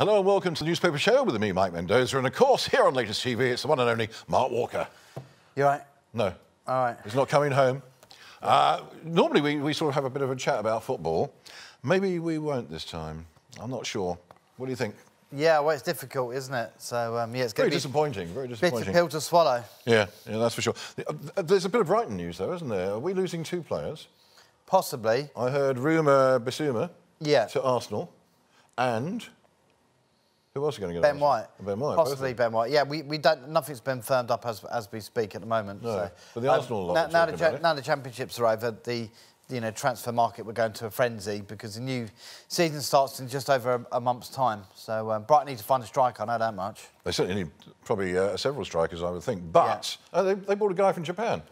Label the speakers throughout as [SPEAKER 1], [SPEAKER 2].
[SPEAKER 1] Hello and welcome to the newspaper show with me, Mike Mendoza, and of course here on Latest TV, it's the one and only Mark Walker.
[SPEAKER 2] You right?
[SPEAKER 1] No.
[SPEAKER 2] All right.
[SPEAKER 1] He's not coming home. Uh, normally we, we sort of have a bit of a chat about football. Maybe we won't this time. I'm not sure. What do you think?
[SPEAKER 2] Yeah, well, it's difficult, isn't it? So, um, yeah, it's
[SPEAKER 1] Very
[SPEAKER 2] going to be
[SPEAKER 1] disappointing. Very disappointing.
[SPEAKER 2] bitter pill to swallow.
[SPEAKER 1] Yeah, yeah, that's for sure. Uh, There's a bit of Brighton news though, isn't there? Are we losing two players?
[SPEAKER 2] Possibly.
[SPEAKER 1] I heard rumour Bissouma
[SPEAKER 2] Yeah.
[SPEAKER 1] to Arsenal, and who else are going to go? to
[SPEAKER 2] Ben White.
[SPEAKER 1] Ben White.
[SPEAKER 2] Possibly. Ben White. Yeah, we, we don't. Nothing's been firmed up as as we speak at the moment.
[SPEAKER 1] No,
[SPEAKER 2] so.
[SPEAKER 1] but the Arsenal lot
[SPEAKER 2] now, now, the, now the championships are over. The you know transfer market we're going to a frenzy because the new season starts in just over a, a month's time. So um, Brighton need to find a striker. I know that much.
[SPEAKER 1] They certainly need probably uh, several strikers, I would think. But uh, they, they bought a guy from Japan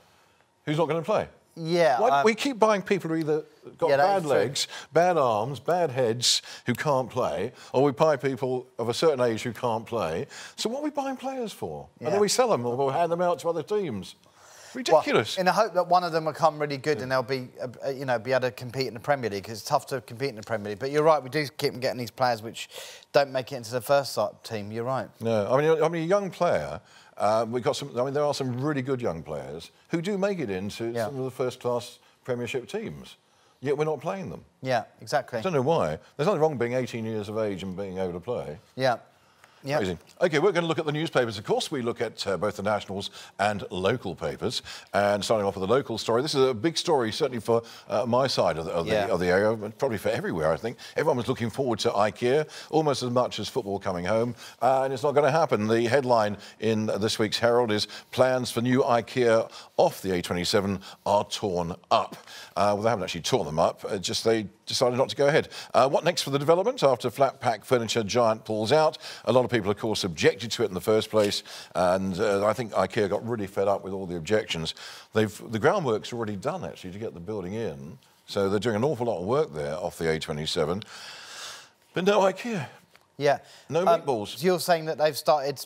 [SPEAKER 1] who's not going to play.
[SPEAKER 2] Yeah.
[SPEAKER 1] Why,
[SPEAKER 2] um,
[SPEAKER 1] we keep buying people who either got
[SPEAKER 2] Yeah,
[SPEAKER 1] bad
[SPEAKER 2] is true.
[SPEAKER 1] legs, bad arms, bad heads who can't play, or we buy people of a certain age who can't play. So what are we buying players for? And then we sell them or we'll hand them out to other teams.
[SPEAKER 2] Well,
[SPEAKER 1] Ridiculous.
[SPEAKER 2] in the hope that one of them will come really good and they'll be, uh, you know, be able to compete in the Premier League. 'cause it's tough to compete in the Premier League. But you're right, we do keep getting these players which don't make it into the first team. You're right.
[SPEAKER 1] No, I mean, I mean, a young player. Uh, we got some. I mean, there are some really good young players who do make it into
[SPEAKER 2] Yeah.
[SPEAKER 1] some of the first-class Premiership teams. Yet we're not playing them.
[SPEAKER 2] Yeah, exactly.
[SPEAKER 1] I don't know why. There's nothing wrong being 18 years of age and being able to play.
[SPEAKER 2] Yeah. Yeah.
[SPEAKER 1] Amazing. Okay, we're going to look at the newspapers. Of course, we look at uh, both the nationals and local papers. And starting off with the local story, this is a big story, certainly for uh, my side of the, of,
[SPEAKER 2] Yeah.
[SPEAKER 1] the, of the area, but probably for everywhere, I think. Everyone was looking forward to IKEA almost as much as football coming home. Uh, and it's not going to happen. The headline in this week's Herald is Plans for new IKEA off the A27 are torn up. Uh, well, they haven't actually torn them up, uh, just they decided not to go ahead. Uh, what next for the development after flat pack furniture giant pulls out? A lot of people, of course, objected to it in the first place, and uh, I think IKEA got really fed up with all the objections. They've the groundwork's already done actually to get the building in, so they're doing an awful lot of work there off the A27. But no IKEA.
[SPEAKER 2] Yeah.
[SPEAKER 1] No
[SPEAKER 2] Um,
[SPEAKER 1] meatballs.
[SPEAKER 2] so you're saying that they've started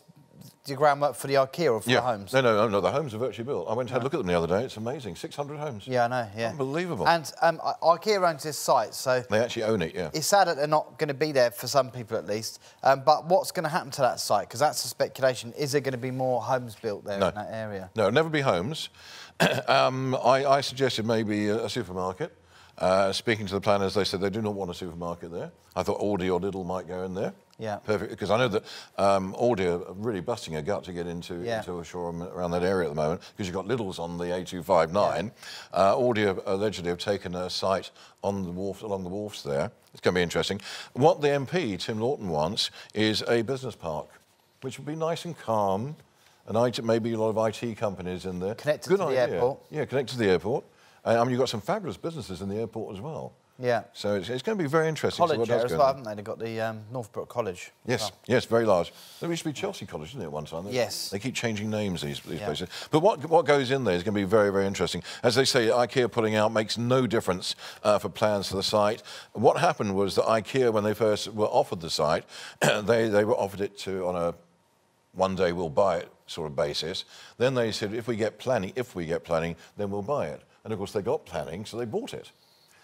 [SPEAKER 2] the groundwork for the IKEA or for the homes?
[SPEAKER 1] No, no, no, no. The homes are virtually built. I went and had a look at them the other day. It's amazing. 600 homes.
[SPEAKER 2] Yeah, I know. Yeah.
[SPEAKER 1] Unbelievable.
[SPEAKER 2] And um, IKEA owns this site, so
[SPEAKER 1] They actually own it. Yeah.
[SPEAKER 2] it's sad that they're not going to be there for some people at least. Um, but what's going to happen to that site? Because that's a speculation. Is there going to be more homes built there
[SPEAKER 1] No.
[SPEAKER 2] in that area?
[SPEAKER 1] No, never be homes. um, I, I suggested maybe a, a supermarket. Uh, speaking to the planners, they said they do not want a supermarket there. I thought Aldi or Lidl might go in there.
[SPEAKER 2] Yeah.
[SPEAKER 1] Perfect, because I know that um, Aldi are really busting a gut to get into,
[SPEAKER 2] Yeah.
[SPEAKER 1] into a showroom around that area at the moment, because you've got Lidl's on the A259. Uh, Aldi allegedly have taken a site on the wharf, along the wharfs there. It's going to be interesting. What the MP, Tim Loughton, wants is a business park, which would be nice and calm, and IT, maybe a lot of IT companies in there.
[SPEAKER 2] Connected
[SPEAKER 1] Good
[SPEAKER 2] to the airport.
[SPEAKER 1] Yeah, connected to the airport. Uh, I mean, you've got some fabulous businesses in the airport as well.
[SPEAKER 2] Yeah.
[SPEAKER 1] So it's, it's going to be very interesting.
[SPEAKER 2] College
[SPEAKER 1] what
[SPEAKER 2] there as well, haven't they? They've got the um, Northbrook College.
[SPEAKER 1] Yes,
[SPEAKER 2] well.
[SPEAKER 1] yes, very large. There used to be Chelsea College, didn't it, one time? They-
[SPEAKER 2] Yes.
[SPEAKER 1] They keep changing names, these, these
[SPEAKER 2] Yeah.
[SPEAKER 1] places. But what, what goes in there is going to be very, very interesting. As they say, IKEA pulling out makes no difference uh, for plans for the site. What happened was that IKEA, when they first were offered the site, they, they were offered it to on a one day we'll buy it sort of basis. Then they said, if we get planning, if we get planning, then we'll buy it. And of course, they got planning, so they bought it.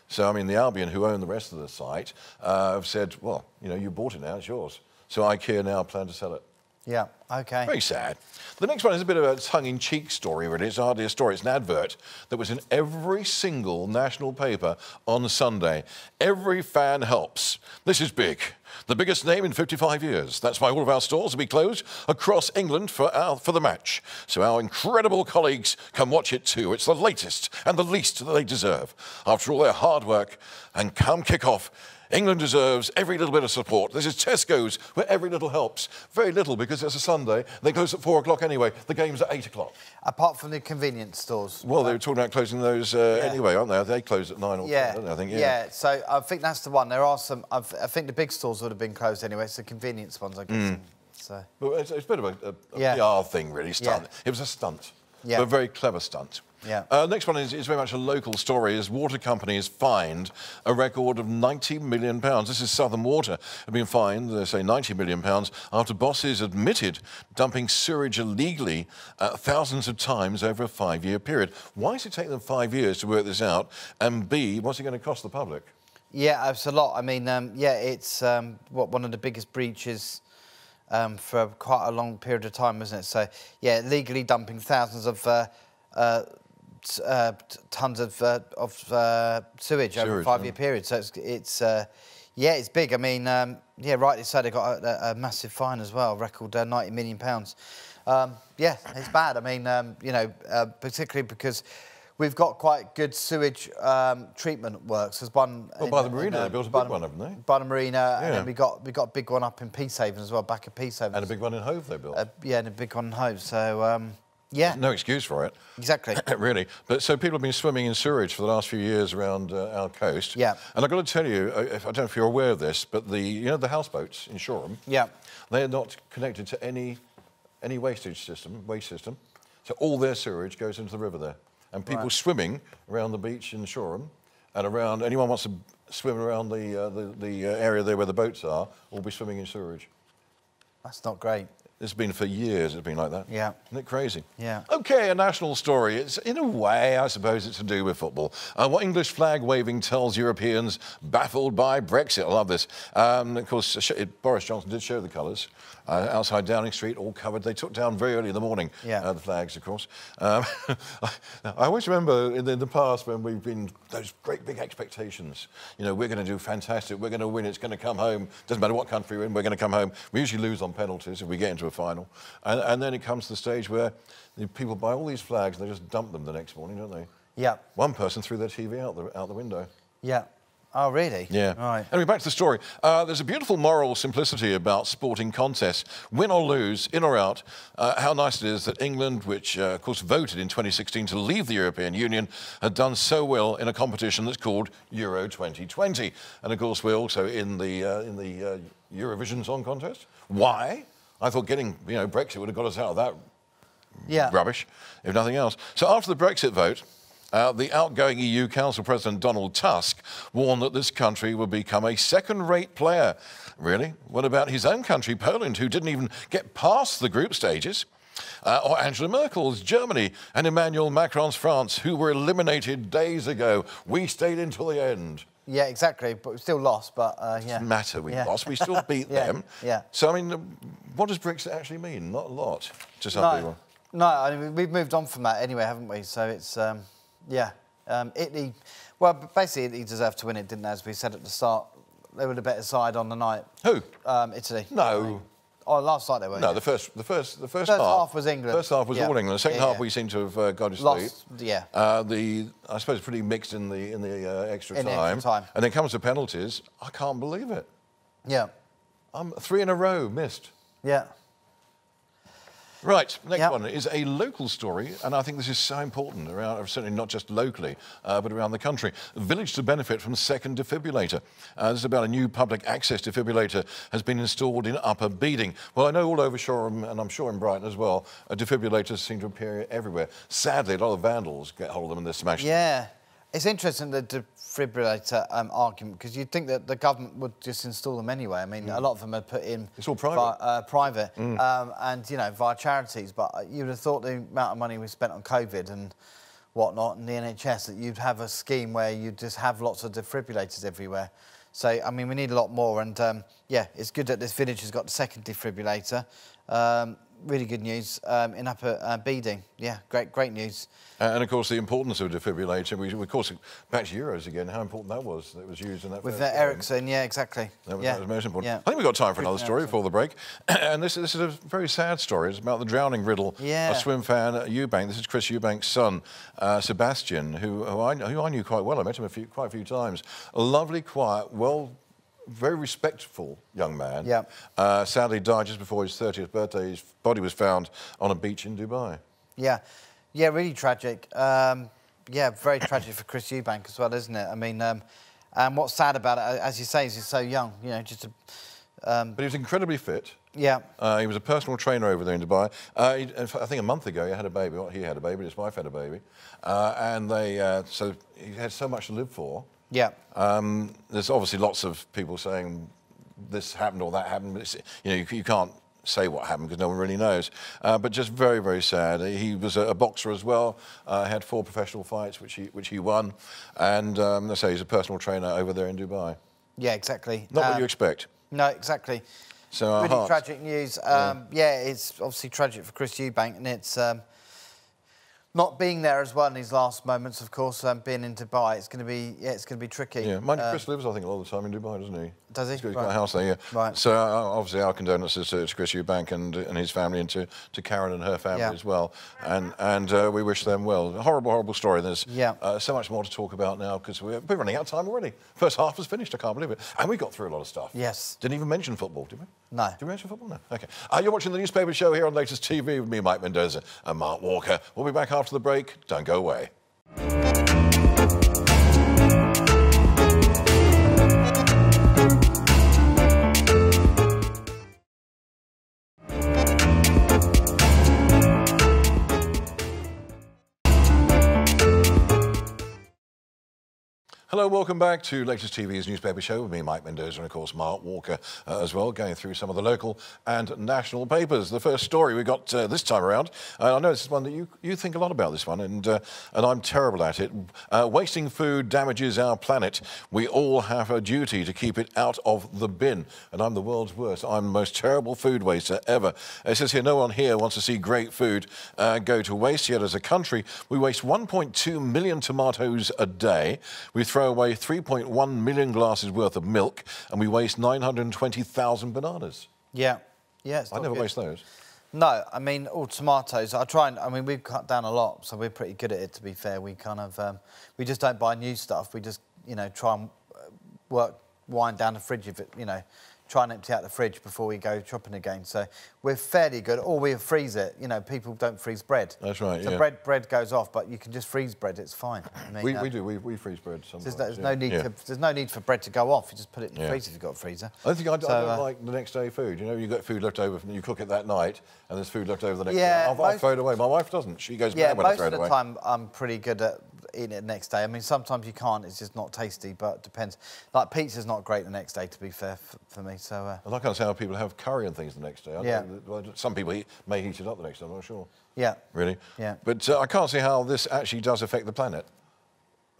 [SPEAKER 1] So, I mean, the Albion, who own the rest of the site, uh, have said, well, you know, you bought it now, it's yours. So IKEA now plan to sell it.
[SPEAKER 2] Yeah. Okay.
[SPEAKER 1] Very sad. The next one is a bit of a tongue-in-cheek story, really. It's hardly a story. It's an advert that was in every single national paper on Sunday. Every fan helps. This is big. The biggest name in 55 years. That's why all of our stores will be closed across England for, our, for the match. So our incredible colleagues can watch it too. It's the latest and the least that they deserve. After all their hard work, and come kick off, England deserves every little bit of support. This is Tesco's, where every little helps. Very little because it's a Sunday. They close at four o'clock anyway. The game's at eight o'clock.
[SPEAKER 2] Apart from the convenience stores.
[SPEAKER 1] Well, they were talking about closing those uh,
[SPEAKER 2] Yeah.
[SPEAKER 1] anyway, aren't they? They close at nine or
[SPEAKER 2] Yeah,
[SPEAKER 1] 10, don't they? I think. Yeah.
[SPEAKER 2] yeah. So I think that's the one. There are some. I've, I think the big stores would have been closed anyway. It's the convenience ones, I guess.
[SPEAKER 1] Mm.
[SPEAKER 2] So
[SPEAKER 1] But it's, it's a bit of a, a, a
[SPEAKER 2] Yeah.
[SPEAKER 1] PR thing, really. Stunt. It was a stunt.
[SPEAKER 2] Yeah.
[SPEAKER 1] But a very clever stunt.
[SPEAKER 2] Yeah.
[SPEAKER 1] Uh, next one is, is very much a local story. As water companies fined a record of 90 million pounds. This is Southern Water have been fined, they say 90 million pounds, after bosses admitted dumping sewage illegally uh, thousands of times over a five-year period. Why does it take them five years to work this out? And B, what's it going to cost the public?
[SPEAKER 2] Yeah, it's a lot. I mean, um, yeah, it's um, what one of the biggest breaches um, for quite a long period of time, isn't it? So, yeah, legally dumping thousands of uh, uh, t- uh, t- tons of uh, of uh, sewage, over a five-year
[SPEAKER 1] yeah.
[SPEAKER 2] period. So it's it's uh, yeah, it's big. I mean, um, yeah, rightly so. They got a, a massive fine as well, record uh, ninety million pounds. Um, yeah, it's bad. I mean, um, you know, uh, particularly because. We've got quite good sewage um, treatment works. There's one.
[SPEAKER 1] Well,
[SPEAKER 2] in-
[SPEAKER 1] by the
[SPEAKER 2] in,
[SPEAKER 1] marina, they built a big
[SPEAKER 2] Barnum-
[SPEAKER 1] one, haven't they?
[SPEAKER 2] by the marina, and then we got we got a big one up in Peacehaven as well, back at Peacehaven.
[SPEAKER 1] And a big one in Hove they built.
[SPEAKER 2] Uh, yeah, and a big one in Hove. So um, yeah,
[SPEAKER 1] no excuse for it.
[SPEAKER 2] exactly.
[SPEAKER 1] really. But so people have been swimming in sewage for the last few years around uh, our coast.
[SPEAKER 2] Yeah.
[SPEAKER 1] And I've got to tell you, uh, if, I don't know if you're aware of this, but the you know the houseboats in Shoreham.
[SPEAKER 2] Yeah.
[SPEAKER 1] They are not connected to any any wastage system, waste system. So all their sewage goes into the river there, and people
[SPEAKER 2] Right.
[SPEAKER 1] swimming around the beach in Shoreham, and around anyone wants to swim around the uh, the, the uh, area there where the boats are, will be swimming in sewage.
[SPEAKER 2] That's not great.
[SPEAKER 1] It's been for years. It's been like that.
[SPEAKER 2] Yeah.
[SPEAKER 1] Isn't it crazy?
[SPEAKER 2] Yeah.
[SPEAKER 1] Okay, a national story. It's in a way, I suppose, it's to do with football. Uh, what English flag waving tells Europeans baffled by Brexit. I love this. Um, of course, it, Boris Johnson did show the colours uh, outside Downing Street, all covered. They took down very early in the morning
[SPEAKER 2] Yeah.
[SPEAKER 1] uh, the flags, of course. Um, I, I always remember in the, in the past when we've been those great big expectations. You know, we're going to do fantastic. We're going to win. It's going to come home. Doesn't matter what country we're in. We're going to come home. We usually lose on penalties if we get into a final, and, and then it comes to the stage where the people buy all these flags and they just dump them the next morning, don't they?
[SPEAKER 2] Yeah.
[SPEAKER 1] One person threw their TV out the out the window.
[SPEAKER 2] Yeah. Oh, really?
[SPEAKER 1] Yeah.
[SPEAKER 2] Right.
[SPEAKER 1] Anyway, back to the story. Uh, there's a beautiful moral simplicity about sporting contests. Win or lose, in or out, uh, how nice it is that England, which uh, of course voted in 2016 to leave the European Union, had done so well in a competition that's called Euro 2020. And of course, we're also in the, uh, in the uh, Eurovision Song Contest. Why? I thought getting, you know, Brexit would have got us out of that
[SPEAKER 2] Yeah.
[SPEAKER 1] rubbish, if nothing else. So after the Brexit vote, uh, the outgoing EU Council President Donald Tusk warned that this country would become a second-rate player. Really? What about his own country, Poland, who didn't even get past the group stages? Uh, or Angela Merkel's Germany and Emmanuel Macron's France, who were eliminated days ago. We stayed until the end.
[SPEAKER 2] Yeah, exactly. But we still lost. But uh, yeah.
[SPEAKER 1] Doesn't matter, we
[SPEAKER 2] Yeah.
[SPEAKER 1] lost. We still beat
[SPEAKER 2] Yeah,
[SPEAKER 1] them.
[SPEAKER 2] yeah.
[SPEAKER 1] So, I mean, what does Brexit actually mean? Not a lot to some
[SPEAKER 2] No,
[SPEAKER 1] people.
[SPEAKER 2] no. I mean, we've moved on from that anyway, haven't we? So it's um, yeah. Um, Italy. Well, basically, Italy deserved to win it, didn't they? As we said at the start, they were the better side on the night.
[SPEAKER 1] Who?
[SPEAKER 2] Um, Italy.
[SPEAKER 1] No.
[SPEAKER 2] Oh, last night they were.
[SPEAKER 1] No,
[SPEAKER 2] yeah.
[SPEAKER 1] the first, the first, the first,
[SPEAKER 2] First half was England.
[SPEAKER 1] First half was
[SPEAKER 2] Yeah.
[SPEAKER 1] all England. The second
[SPEAKER 2] Yeah,
[SPEAKER 1] half we seem to have uh, got to sleep.
[SPEAKER 2] Lost, yeah.
[SPEAKER 1] Uh, the I suppose pretty mixed in the in the uh, extra
[SPEAKER 2] In
[SPEAKER 1] time.
[SPEAKER 2] extra time.
[SPEAKER 1] And then comes to penalties. I can't believe it.
[SPEAKER 2] Yeah.
[SPEAKER 1] Um, three in a row missed.
[SPEAKER 2] Yeah.
[SPEAKER 1] Right, next
[SPEAKER 2] Yep.
[SPEAKER 1] one is a local story, and I think this is so important around, certainly not just locally, uh, but around the country. Village to benefit from second defibrillator. Uh, this is about a new public access defibrillator has been installed in Upper Beeding. Well, I know all over Shoreham, and I'm sure in Brighton as well, defibrillators seem to appear everywhere. Sadly, a lot of vandals get hold of them and they're smashed.
[SPEAKER 2] Yeah. It's interesting the defibrillator um, argument because you'd think that the government would just install them anyway. I mean, a lot of them are put in.
[SPEAKER 1] Mm. It's all private.
[SPEAKER 2] Via, uh, private, um, and you know via charities. But you'd have thought the amount of money we spent on COVID and whatnot and the NHS that you'd have a scheme where you'd just have lots of defibrillators everywhere. So I mean, we need a lot more. And um, yeah, it's good that this village has got the second defibrillator. Really good news um, in Upper uh, Beeding. Yeah, great, great news.
[SPEAKER 1] Uh, and of course, the importance of defibrillator. We, of course, back to Euros again, how important that was that it was used in that
[SPEAKER 2] With
[SPEAKER 1] first
[SPEAKER 2] the
[SPEAKER 1] game.
[SPEAKER 2] Eriksen, yeah, exactly.
[SPEAKER 1] That was,
[SPEAKER 2] yeah.
[SPEAKER 1] that was most important.
[SPEAKER 2] Yeah.
[SPEAKER 1] I think we've got time for another story before the break. and this, this is a very sad story. It's about the drowning riddle.
[SPEAKER 2] Yeah.
[SPEAKER 1] A swim fan at Eubank. This is Chris Eubank's son, uh, Sebastian, who, who, I, who I knew quite well. I met him a few, quite a few times. A lovely, quiet, well, very respectful young man.
[SPEAKER 2] Yeah.
[SPEAKER 1] Uh, sadly died just before his 30th birthday. His body was found on a beach in Dubai.
[SPEAKER 2] Yeah, yeah, really tragic. Um, yeah, very tragic for Chris Eubank as well, isn't it? I mean, um, and what's sad about it, as you say, is he's so young. You know, just a, um,
[SPEAKER 1] But he was incredibly fit.
[SPEAKER 2] yeah,
[SPEAKER 1] Uh, he was a personal trainer over there in Dubai. Uh, he, I think a month ago he had a baby. Well, he had a baby. His wife had a baby, uh, and they uh, so he had so much to live for.
[SPEAKER 2] Yeah,
[SPEAKER 1] Um, there's obviously lots of people saying this happened or that happened, but it's, you know you, you can't say what happened because no one really knows. Uh, but just very, very sad. He was a, a boxer as well. Uh, had four professional fights, which he which he won, and um, I say he's a personal trainer over there in Dubai.
[SPEAKER 2] Yeah, exactly.
[SPEAKER 1] Not what
[SPEAKER 2] Um,
[SPEAKER 1] you expect.
[SPEAKER 2] No, exactly.
[SPEAKER 1] So
[SPEAKER 2] really
[SPEAKER 1] hearts-
[SPEAKER 2] tragic news. Um, yeah. it's obviously tragic for Chris Eubank, and it's um, not being there as well in his last moments. Of course, um, being in Dubai, it's going to be yeah, it's going to be tricky.
[SPEAKER 1] Yeah, mind you,
[SPEAKER 2] Uh,
[SPEAKER 1] Chris lives, I think, a lot of the time in Dubai, doesn't he?
[SPEAKER 2] Does he?
[SPEAKER 1] He's got, got a
[SPEAKER 2] Right.
[SPEAKER 1] house there, yeah.
[SPEAKER 2] Right.
[SPEAKER 1] So uh, obviously our condolences to, to Chris Eubank and, and his family and to, to Karron and her family
[SPEAKER 2] Yeah.
[SPEAKER 1] as well. And and uh, we wish them well. A horrible, horrible story. There's
[SPEAKER 2] Yeah.
[SPEAKER 1] uh, so much more to talk about now because we're, we're running out of time already. First half is finished, I can't believe it. And we got through a lot of stuff.
[SPEAKER 2] Yes.
[SPEAKER 1] Didn't even mention football, did we?
[SPEAKER 2] No.
[SPEAKER 1] Did we mention football? No. Okay. Uh, you're watching the newspaper show here on Latest TV with me, Mike Mendoza, and Mark Walker. We'll be back after the break. Don't go away. Hello, welcome back to Latest TV's newspaper show with me, Mike Mendoza, and of course Mark Walker uh, as well, going through some of the local and national papers. The first story we got uh, this time around, uh, I know this is one that you, you think a lot about this one, and, uh, and I'm terrible at it. Uh, wasting food damages our planet. We all have a duty to keep it out of the bin, and I'm the world's worst. I'm the most terrible food waster ever. It says here, no one here wants to see great food uh, go to waste, yet as a country, we waste 1.2 million tomatoes a day. We throw away 3.1 million glasses worth of milk, and we waste 920,000 bananas.
[SPEAKER 2] Yeah. Yeah.
[SPEAKER 1] I never
[SPEAKER 2] good.
[SPEAKER 1] waste those.
[SPEAKER 2] No, I mean all tomatoes. I try and I mean we've cut down a lot, so we're pretty good at it. To be fair, we kind of um, we just don't buy new stuff. We just you know try and uh, work wind down the fridge if it you know try and empty out the fridge before we go shopping again. So we're fairly good. Or we freeze it. You know, people don't freeze bread.
[SPEAKER 1] That's right,
[SPEAKER 2] So
[SPEAKER 1] yeah.
[SPEAKER 2] bread bread goes off, but you can just freeze bread. It's fine. I mean,
[SPEAKER 1] We,
[SPEAKER 2] uh,
[SPEAKER 1] we do, we, we freeze bread sometimes.
[SPEAKER 2] There's no, there's
[SPEAKER 1] yeah.
[SPEAKER 2] no need
[SPEAKER 1] Yeah.
[SPEAKER 2] for there's no need for bread to go off. You just put it in the freezer if you've got a freezer.
[SPEAKER 1] I think I,
[SPEAKER 2] so,
[SPEAKER 1] don't
[SPEAKER 2] uh,
[SPEAKER 1] like the next day food. You know, you've got food left over, from, you cook it that night, and there's food left over the next
[SPEAKER 2] Yeah,
[SPEAKER 1] day. I'll,
[SPEAKER 2] most-
[SPEAKER 1] throw it away. My wife doesn't. She goes
[SPEAKER 2] Yeah,
[SPEAKER 1] mad when I
[SPEAKER 2] most
[SPEAKER 1] throw
[SPEAKER 2] of
[SPEAKER 1] it
[SPEAKER 2] the
[SPEAKER 1] away.
[SPEAKER 2] time I'm pretty good at eating it the next day. I mean, sometimes you can't; it's just not tasty. But it depends. Like pizza's not great the next day, to be fair for me. So uh,
[SPEAKER 1] And I can't say how people have curry and things the next day. I
[SPEAKER 2] Yeah.
[SPEAKER 1] some people eat, may heat it up the next day, I'm not sure.
[SPEAKER 2] yeah,
[SPEAKER 1] Really?
[SPEAKER 2] Yeah.
[SPEAKER 1] But uh, I can't see how this actually does affect the planet.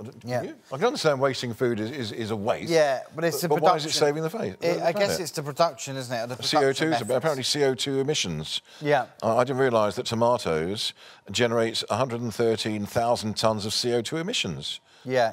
[SPEAKER 1] I can
[SPEAKER 2] Yeah.
[SPEAKER 1] you? I can understand wasting food is, is, is a waste.
[SPEAKER 2] yeah, but it's the
[SPEAKER 1] but
[SPEAKER 2] production.
[SPEAKER 1] why is it saving the face?
[SPEAKER 2] It- I guess it's the production, isn't it? The production
[SPEAKER 1] CO2, 's
[SPEAKER 2] methods.
[SPEAKER 1] apparently CO2 emissions.
[SPEAKER 2] Yeah.
[SPEAKER 1] I I didn't realise that tomatoes generates 113,000 tonnes of CO2 emissions.
[SPEAKER 2] Yeah,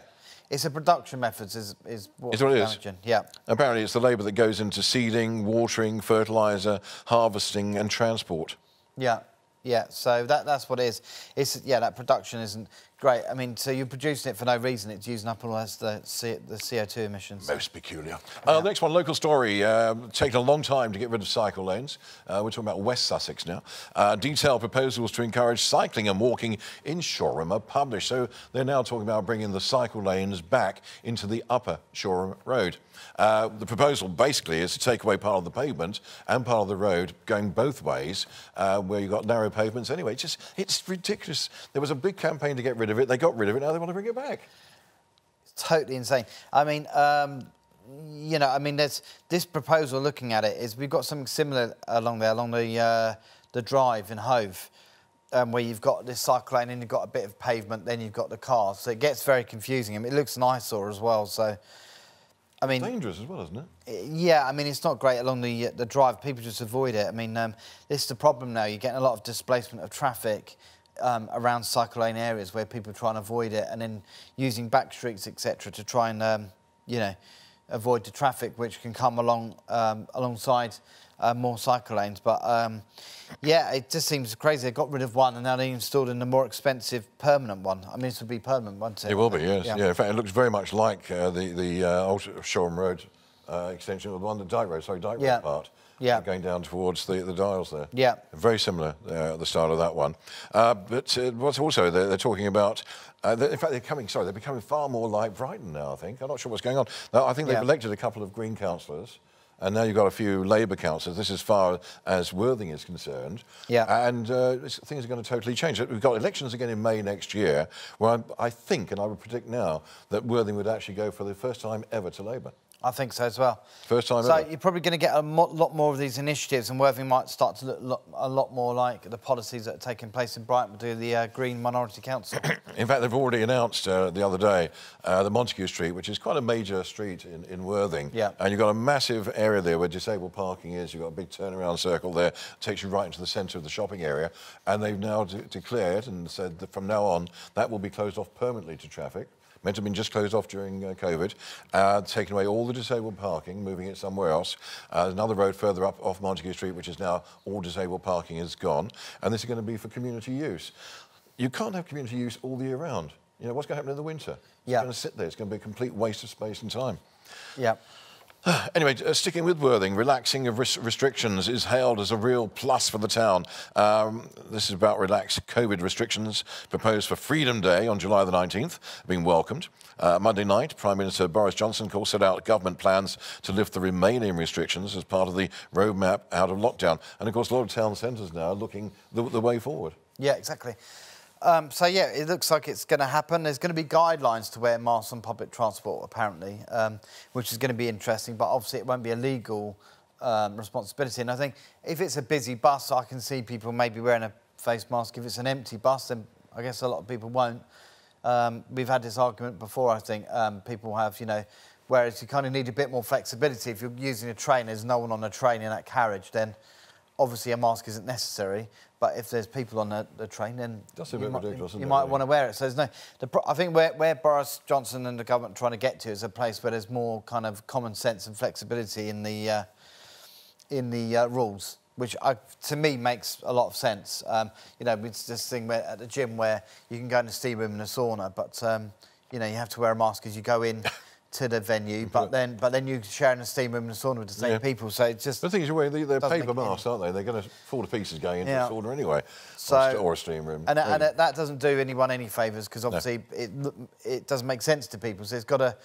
[SPEAKER 2] it's the production methods is is
[SPEAKER 1] what it is?
[SPEAKER 2] Yeah,
[SPEAKER 1] Apparently, it's the labour that goes into seeding, watering, fertiliser, harvesting, and transport.
[SPEAKER 2] yeah, yeah. So that that's what it is. It's yeah, that production isn't great. I mean, so you're producing it for no reason. It's using up all the C, the CO2 emissions.
[SPEAKER 1] Most peculiar. Uh, next one, local story. Uh, taken a long time to get rid of cycle lanes. Uh, we're talking about West Sussex now. Uh, detailed proposals to encourage cycling and walking in Shoreham are published. So they're now talking about bringing the cycle lanes back into the upper Shoreham Road. Uh, the proposal basically is to take away part of the pavement and part of the road going both ways, uh, where you've got narrow pavements anyway. It's just, it's ridiculous. There was a big campaign to get rid of it. They got rid of it. Now they want to bring it back.
[SPEAKER 2] It's totally insane. I mean, um, you know, I mean, there's this proposal. Looking at it, is we've got something similar along there, along the uh, the drive in Hove, um, where you've got this cycle lane and you've got a bit of pavement, then you've got the cars. So it gets very confusing. I mean, it looks an eyesore as well. So, I mean,
[SPEAKER 1] Dangerous as well, isn't it?
[SPEAKER 2] yeah, I mean, it's not great along the the drive. People just avoid it. I mean, um, this is the problem now. You're getting a lot of displacement of traffic um, around cycle lane areas where people try and avoid it, and then using back streets, etc., to try and um, you know avoid the traffic which can come along um, alongside uh, more cycle lanes. But um, yeah, it just seems crazy. They got rid of one, and now they installed in a more expensive permanent one. I mean, this would be permanent, won't it?
[SPEAKER 1] It will be, yes. Yeah.
[SPEAKER 2] Yeah.
[SPEAKER 1] In fact, it looks very much like uh, the the uh, old Shoreham Road uh, extension, or the one, the Dyke Road, sorry, Dyke
[SPEAKER 2] Yeah.
[SPEAKER 1] Road part.
[SPEAKER 2] Yeah.
[SPEAKER 1] Going down towards the, the dials there.
[SPEAKER 2] Yeah.
[SPEAKER 1] Very similar uh, the style of that one. Uh, but uh, what's also, they're, they're talking about, uh, that- in fact, they're coming, sorry, they're becoming far more like Brighton now, I think. I'm not sure what's going on. Now, I think they've
[SPEAKER 2] Yeah.
[SPEAKER 1] elected a couple of Green councillors. And now you've got a few Labour councillors. This is as far as Worthing is concerned.
[SPEAKER 2] Yeah.
[SPEAKER 1] And uh, things are going to totally change. We've got elections again in May next year, where I, I think, and I would predict now, that Worthing would actually go for the first time ever to Labour.
[SPEAKER 2] I think so as well.
[SPEAKER 1] First time
[SPEAKER 2] So
[SPEAKER 1] ever.
[SPEAKER 2] you're probably going to get a mo- lot more of these initiatives, and Worthing might start to look lo- a lot more like the policies that are taking place in Brighton to the uh, Green Minority Council.
[SPEAKER 1] In fact, they've already announced uh, the other day uh, the Montague Street, which is quite a major street in, in Worthing.
[SPEAKER 2] Yeah.
[SPEAKER 1] And you've got a massive area there where disabled parking is. You've got a big turnaround circle there, takes you right into the centre of the shopping area. And they've now de- declared and said that from now on, that will be closed off permanently to traffic. Meant to have been just closed off during uh, COVID, uh, taking away all the disabled parking, moving it somewhere else. Uh, another road further up off Montague Street, which is now all disabled parking is gone. And this is going to be for community use. You can't have community use all the year round. You know, what's going to happen in the winter? It's
[SPEAKER 2] Yeah.
[SPEAKER 1] going to sit there. It's going to be a complete waste of space and time.
[SPEAKER 2] yeah.
[SPEAKER 1] Anyway, uh, sticking with Worthing, relaxing of res- restrictions is hailed as a real plus for the town. Um, this is about relaxed COVID restrictions proposed for Freedom Day on July the 19th, being welcomed. Uh, Monday night, Prime Minister Boris Johnson called set out government plans to lift the remaining restrictions as part of the roadmap out of lockdown. And of course, a lot of town centres now are looking the, the way forward.
[SPEAKER 2] Yeah, exactly. Um, so yeah, it looks like it's going to happen. There's going to be guidelines to wear masks on public transport, apparently, um, which is going to be interesting. But obviously, it won't be a legal um, responsibility. And I think if it's a busy bus, I can see people maybe wearing a face mask. If it's an empty bus, then I guess a lot of people won't. Um, we've had this argument before. I think um, people have, you know, whereas you kind of need a bit more flexibility. If you're using a train, there's no one on the train in that carriage, then obviously a mask isn't necessary. But if there's people on the, the train, then you might,
[SPEAKER 1] ridiculous,
[SPEAKER 2] you might want to wear it. So there's no. The, I think where, where Boris Johnson and the government are trying to get to is a place where there's more kind of common sense and flexibility in the uh, in the uh, rules, which I, to me makes a lot of sense. Um, you know, it's this thing where, at the gym where you can go in the steam room and a sauna, but um, you know you have to wear a mask as you go in to the venue. But then, but then you're sharing a steam room and a sauna with the same
[SPEAKER 1] Yeah.
[SPEAKER 2] people. So it's just
[SPEAKER 1] The thing is, you're wearing the- they're paper masks, aren't they? They're going to fall to pieces going into
[SPEAKER 2] Yeah.
[SPEAKER 1] a sauna anyway,
[SPEAKER 2] So-
[SPEAKER 1] or, a or a steam room.
[SPEAKER 2] And, and that- doesn't do anyone any favours because obviously it, it doesn't make sense to people. So it's got to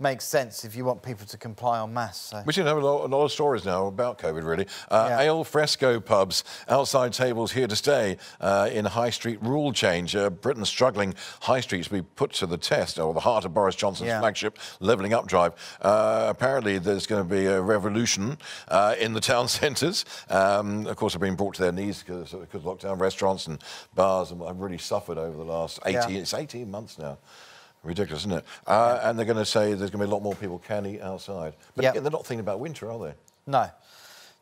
[SPEAKER 2] make sense if you want people to comply en masse. So.
[SPEAKER 1] We seem to have a lot, a lot of stories now about COVID, really. Uh,
[SPEAKER 2] Yeah.
[SPEAKER 1] Ale fresco pubs, outside tables here to stay uh, in high street rule change. Uh, Britain's struggling high streets to be put to the test, or the heart of Boris Johnson's
[SPEAKER 2] Yeah.
[SPEAKER 1] flagship levelling up drive. Uh, apparently, there's going to be a revolution uh, in the town centres. Um, of course, they're being brought to their knees because lockdown. Restaurants and bars have really suffered over the last 18,
[SPEAKER 2] Yeah.
[SPEAKER 1] it's 18 months now. Ridiculous, isn't it? Uh, And they're going to say there's going to be a lot more people can eat outside. But
[SPEAKER 2] Yeah.
[SPEAKER 1] again, they're not thinking about winter, are they?
[SPEAKER 2] No,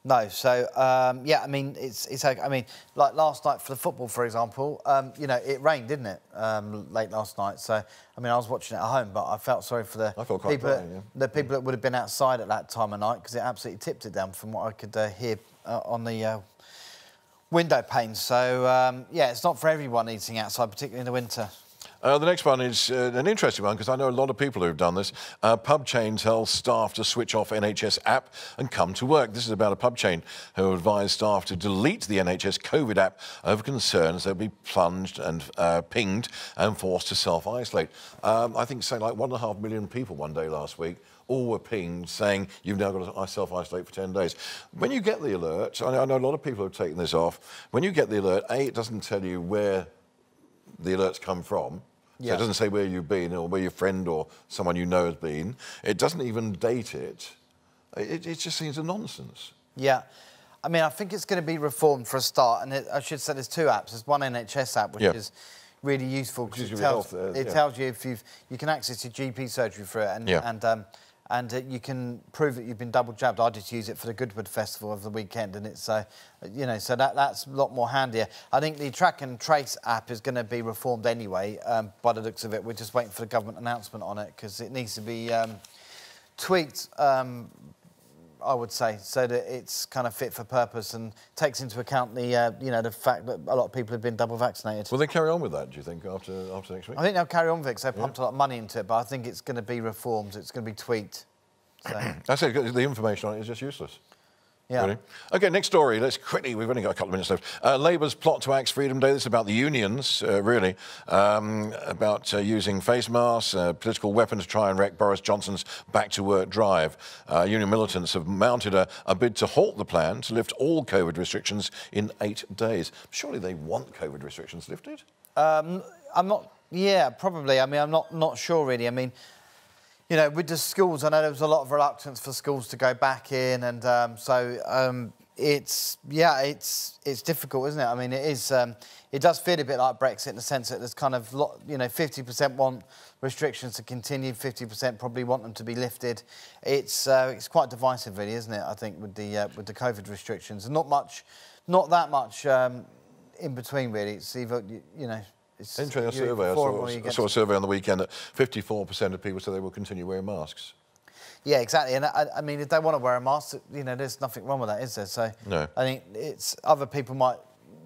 [SPEAKER 2] no. So um, yeah, I mean, it's it's. okay. I mean, like last night for the football, for example, um, you know, it rained, didn't it, um, late last night? So I mean, I was watching it at home, but I felt sorry for the
[SPEAKER 1] felt quite
[SPEAKER 2] people,
[SPEAKER 1] yeah.
[SPEAKER 2] the people that would have been outside at that time of night because it absolutely tipped it down from what I could uh, hear uh, on the. Uh, Window panes. So, um, yeah, it's not for everyone eating outside, particularly in the winter.
[SPEAKER 1] Uh, the next one is uh, an interesting one because I know a lot of people who've done this. Uh, pub chain tells staff to switch off NHS app and come to work. This is about a pub chain who advised staff to delete the NHS COVID app over concerns they'll be plunged and uh, pinged and forced to self-isolate. Um, I think something like one and a half million people one day last week all were pinged saying you've now got to self-isolate for 10 days. When you get the alert, I know a lot of people have taken this off. When you get the alert, A, it doesn't tell you where the alerts come from. So
[SPEAKER 2] Yeah.
[SPEAKER 1] it doesn't say where you've been or where your friend or someone you know has been. It doesn't even date it. It, it just seems a nonsense.
[SPEAKER 2] Yeah. I mean, I think it's going to be reformed for a start. And it, I should say there's two apps. There's one NHS app, which
[SPEAKER 1] Yeah.
[SPEAKER 2] is really useful because it, tells,
[SPEAKER 1] health, uh,
[SPEAKER 2] it
[SPEAKER 1] yeah.
[SPEAKER 2] tells you if you've, you can access your GP surgery for it and,
[SPEAKER 1] Yeah.
[SPEAKER 2] and, um, and uh, you can prove that you've been double jabbed. I just use it for the Goodwood Festival of the weekend and it's, uh, you know, so that, that's a lot more handier. I think the track and trace app is going to be reformed anyway um, by the looks of it. We're just waiting for the government announcement on it because it needs to be um, tweaked um, I would say, so that it's kind of fit for purpose and takes into account the, uh, you know, the fact that a lot of people have been double vaccinated.
[SPEAKER 1] Will they carry on with that, do you think, after, after next week?
[SPEAKER 2] I think they'll carry on with it they pumped a lot of money into it, but I think it's going to be reformed. It's going to be tweaked. So,
[SPEAKER 1] That's it. The information on it is just useless.
[SPEAKER 2] Yeah.
[SPEAKER 1] Really? Okay, next story. Let's quickly, we've only got a couple of minutes left. Uh, Labour's plot to axe Freedom Day. This is about the unions, uh, really, um, about uh, using face masks, uh, political weapon to try and wreck Boris Johnson's back to work drive. Uh, union militants have mounted a, a bid to halt the plan to lift all COVID restrictions in eight days. Surely they want COVID restrictions lifted?
[SPEAKER 2] Um, I'm not. Yeah, probably. I mean, I'm not not sure really. I mean, you know, with the schools, I know there was a lot of reluctance for schools to go back in, and um, so um, it's yeah, it's it's difficult, isn't it? I mean, it is. Um, it does feel a bit like Brexit in the sense that there's kind of lot, you know, 50% want restrictions to continue, 50% probably want them to be lifted. It's uh, it's quite divisive, really, isn't it? I think with the uh, with the COVID restrictions, and not much, not that much um, in between, really. It's either you, you know. It's
[SPEAKER 1] Interesting survey. I saw, I saw a survey on the weekend that 54% of people said they will continue wearing masks.
[SPEAKER 2] Yeah, exactly. And I, I, mean, if they want to wear a mask, you know, there's nothing wrong with that, is there? So
[SPEAKER 1] no.
[SPEAKER 2] I think it's other people might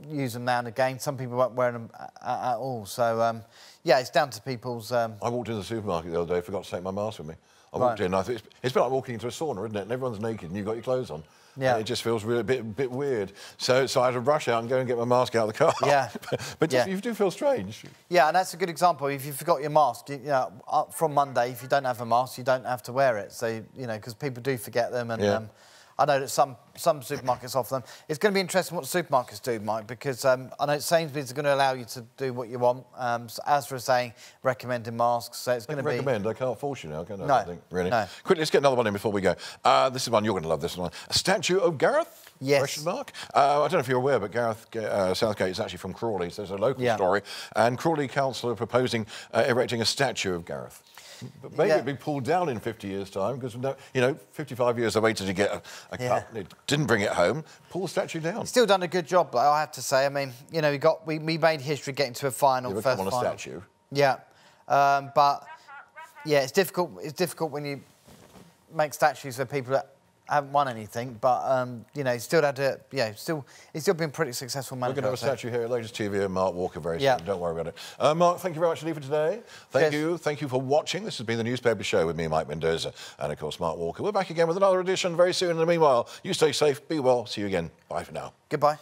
[SPEAKER 2] use them now and again. Some people won't wear them at, at all. So um, yeah, it's down to people's. Um...
[SPEAKER 1] I walked into the supermarket the other day, forgot to take my mask with me. I walked right. in, I thought it's, it's been like walking into a sauna, isn't it? And everyone's naked and you've got your clothes on. Yeah. It just feels really a bit, bit weird. So, so I had to rush out and go and get my mask out of the car.
[SPEAKER 2] Yeah.
[SPEAKER 1] but
[SPEAKER 2] yeah.
[SPEAKER 1] you do feel strange.
[SPEAKER 2] Yeah, and that's a good example. If you forgot your mask, you, you know, from Monday, if you don't have a mask, you don't have to wear it. So, you know, because people do forget them and. Yeah. Um, I know that some, some supermarkets offer them. It's going to be interesting what supermarkets do, Mike, because um, I know Sainsbury's are going to allow you to do what you want. Um, so as for saying, recommending masks, so it's going to be...
[SPEAKER 1] recommend, I can't force you now, can I?
[SPEAKER 2] No,
[SPEAKER 1] I
[SPEAKER 2] think,
[SPEAKER 1] really.
[SPEAKER 2] No.
[SPEAKER 1] Quickly, let's get another one in before we go. Uh, this is one, you're going to love this one. A statue of Gareth?
[SPEAKER 2] Yes.
[SPEAKER 1] Question mark. Uh, I don't know if you're aware, but Gareth uh, Southgate is actually from Crawley, so there's a local
[SPEAKER 2] yeah.
[SPEAKER 1] story. And Crawley Council are proposing uh, erecting a statue of Gareth. But maybe yeah. it'd be pulled down in 50 years' time because, you know, 55 years I waited to get a, a yeah. cup and it didn't bring it home. Pull the statue down.
[SPEAKER 2] Still done a good job, I have to say. I mean, you know, we got we, we made history getting to a final.
[SPEAKER 1] Yeah,
[SPEAKER 2] first
[SPEAKER 1] on
[SPEAKER 2] final.
[SPEAKER 1] a statue.
[SPEAKER 2] Yeah, um, but yeah, it's difficult. It's difficult when you make statues for people that haven't won anything, but um, you know, still had to, yeah, still, he's still been pretty successful manager.
[SPEAKER 1] We're going to have a statue here at Latest TV and Mark Walker very yeah. soon. Don't worry about it. Uh, Mark, thank you very much indeed for today. Thank you, thank you for watching. This has been the newspaper show with me, Mike Mendoza, and of course Mark Walker. We're back again with another edition very soon. In the meanwhile, you stay safe, be well. See you again. Bye for now.
[SPEAKER 2] Goodbye.